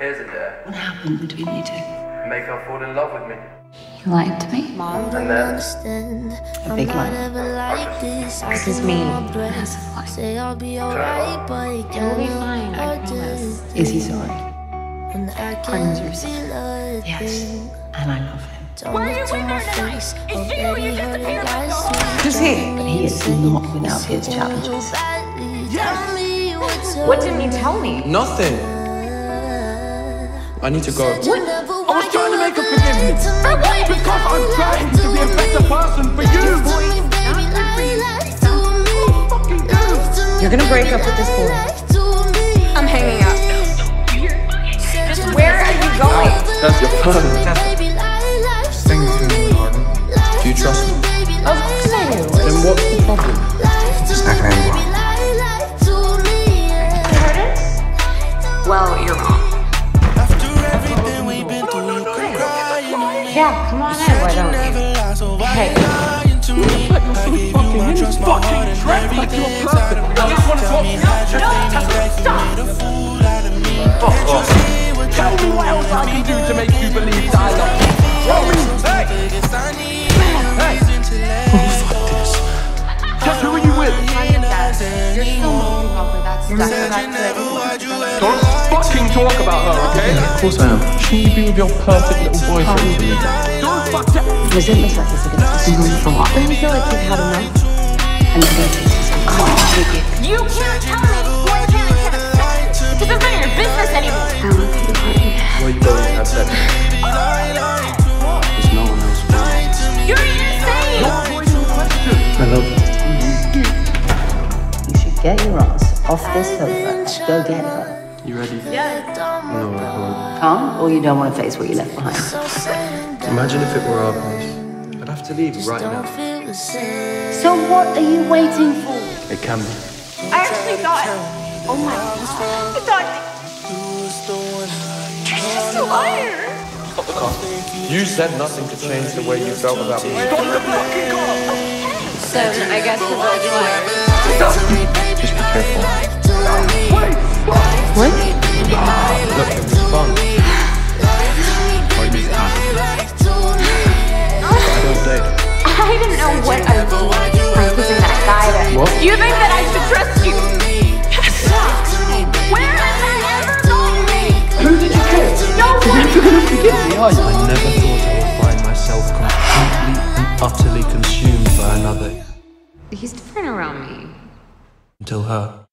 Here's a dare. What happened between you two? Make her fall in love with me. You lied to me. Mom And don't then- understand. A big I'm lie. not like this. I This is keep me. my breath. Massive lie. Say I'll be alright, but it It will be can't fine, I help promise. Is he sorry? And I Pardons can't yourself. feel Yes. And I love him. Don't Why are you look to in my there tonight? face. It's Oh, you, baby, you heard disappeared like last a week. Who's he? But he is not without his Sitting challenges. real badly. Tell me What didn't you tell me? Nothing. I need to go. I was trying to make her forgive me. Because I'm trying to be a better person for you. Fucking do. You're gonna break up with this boy. I'm hanging up. Just where are you going? That's your phone. Sing to. Do you trust me? Yeah, come on in. Why don't you? Hey, Fucking you fucking trap like you're perfect. I just want to talk to you. stop. Fuck off. Tell me what else I can do to make you believe that I love you. Tell me. Hey. Hey. Just who are you with? You're still moving over that stuff. That's it. Don't fucking talk about her, okay? Of course I am. Shouldn't you be with your perfect little boyfriend for me? Don't fuck that. Resentment like this against the mm-hmm. single for what? Don't you feel like you've had enough? And the dentist is going You can't tell me who I can and can't accept. This is none of your business anymore. I want to be part you. Where are you going to have sex? There's no one else. You're insane. Avoiding questions. I love you. You should get your ass off this sofa go get her. You ready? No, I can't. Can't, or you don't want to face what you left behind. Imagine if it were our place. I'd have to leave right now. So what are you waiting for? It can be. I actually thought. Oh my god. I thought. You're just a liar. Stop the car. You said nothing could change the way you felt about me. Stop the fucking car. So, I guess we're both liars. Just be careful. He's different around me. until her.